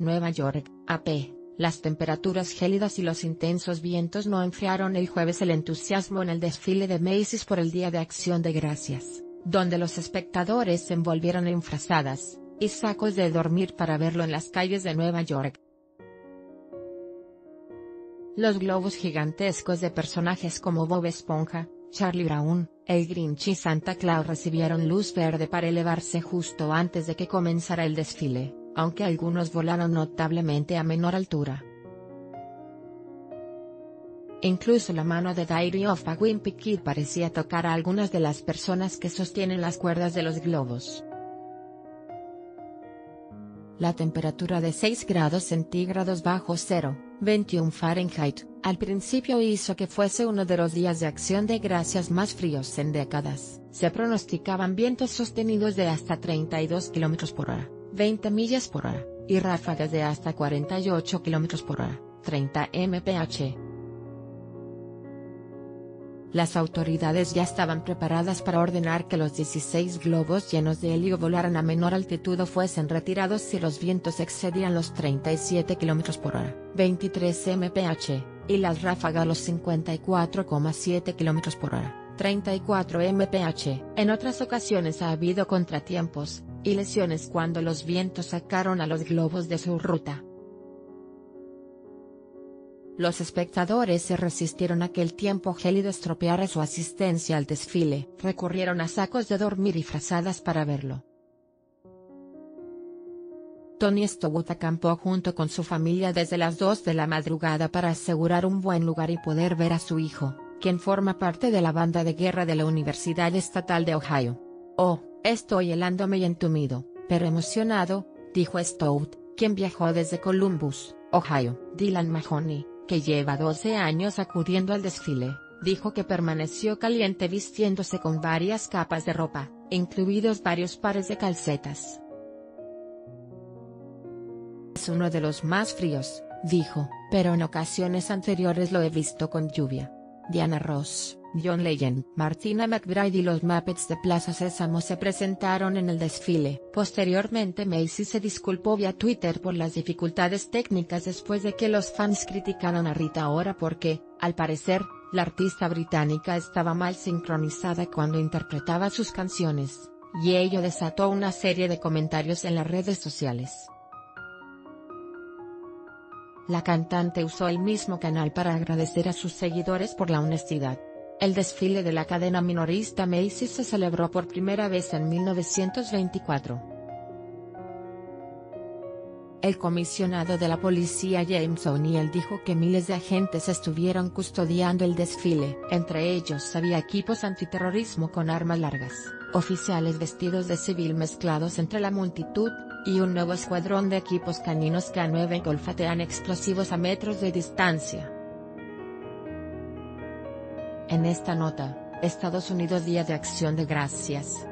Nueva York, AP. Las temperaturas gélidas y los intensos vientos no enfriaron el jueves el entusiasmo en el desfile de Macy's por el Día de Acción de Gracias, donde los espectadores se envolvieron en frazadas y sacos de dormir para verlo en las calles de Nueva York. Los globos gigantescos de personajes como Bob Esponja, Charlie Brown, el Grinch y Santa Claus recibieron luz verde para elevarse justo antes de que comenzara el desfile aunque algunos volaron notablemente a menor altura. Incluso la mano de Diary of a Wimpy Kid parecía tocar a algunas de las personas que sostienen las cuerdas de los globos. La temperatura de 6 grados centígrados bajo cero, 21 Fahrenheit, al principio hizo que fuese uno de los días de acción de gracias más fríos en décadas. Se pronosticaban vientos sostenidos de hasta 32 km por hora. 20 millas por hora, y ráfagas de hasta 48 km por hora, 30 mph. Las autoridades ya estaban preparadas para ordenar que los 16 globos llenos de helio volaran a menor altitud o fuesen retirados si los vientos excedían los 37 km por hora, 23 mph, y las ráfagas los 54,7 km por hora, 34 mph. En otras ocasiones ha habido contratiempos, y lesiones cuando los vientos sacaron a los globos de su ruta. Los espectadores se resistieron a que el tiempo gélido estropeara su asistencia al desfile. Recurrieron a sacos de dormir y frazadas para verlo. Tony Stowut acampó junto con su familia desde las 2 de la madrugada para asegurar un buen lugar y poder ver a su hijo, quien forma parte de la banda de guerra de la Universidad Estatal de Ohio. Oh, Estoy helándome y entumido, pero emocionado, dijo Stout, quien viajó desde Columbus, Ohio. Dylan Mahoney, que lleva 12 años acudiendo al desfile, dijo que permaneció caliente vistiéndose con varias capas de ropa, incluidos varios pares de calcetas. Es uno de los más fríos, dijo, pero en ocasiones anteriores lo he visto con lluvia. Diana Ross John Legend, Martina McBride y los Muppets de Plaza Sésamo se presentaron en el desfile. Posteriormente Macy se disculpó vía Twitter por las dificultades técnicas después de que los fans criticaron a Rita Ora porque, al parecer, la artista británica estaba mal sincronizada cuando interpretaba sus canciones, y ello desató una serie de comentarios en las redes sociales. La cantante usó el mismo canal para agradecer a sus seguidores por la honestidad. El desfile de la cadena minorista Macy's se celebró por primera vez en 1924. El comisionado de la policía James O'Neill dijo que miles de agentes estuvieron custodiando el desfile. Entre ellos había equipos antiterrorismo con armas largas, oficiales vestidos de civil mezclados entre la multitud, y un nuevo escuadrón de equipos caninos que a 9 olfatean explosivos a metros de distancia. En esta nota, Estados Unidos Día de Acción de Gracias.